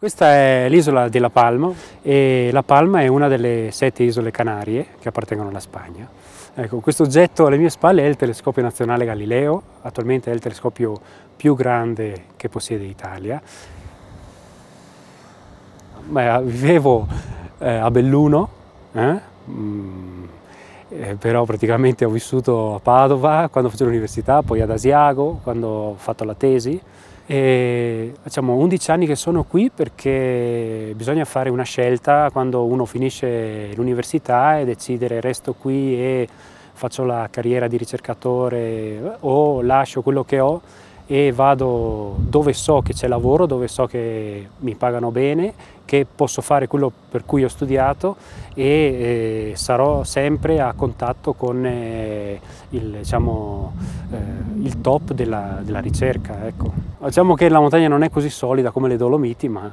Questa è l'isola della Palma e La Palma è una delle sette isole Canarie che appartengono alla Spagna. Ecco, questo oggetto alle mie spalle è il telescopio nazionale Galileo, attualmente è il telescopio più grande che possiede Italia. Beh, vivevo eh, a Belluno, eh? mm, eh, però praticamente ho vissuto a Padova quando facevo l'università, poi ad Asiago quando ho fatto la tesi. E facciamo 11 anni che sono qui perché bisogna fare una scelta quando uno finisce l'università e decidere resto qui e faccio la carriera di ricercatore o lascio quello che ho e vado dove so che c'è lavoro, dove so che mi pagano bene, che posso fare quello per cui ho studiato e eh, sarò sempre a contatto con eh, il, diciamo, eh, il, top della, della ricerca. Ecco. Diciamo che la montagna non è così solida come le Dolomiti, ma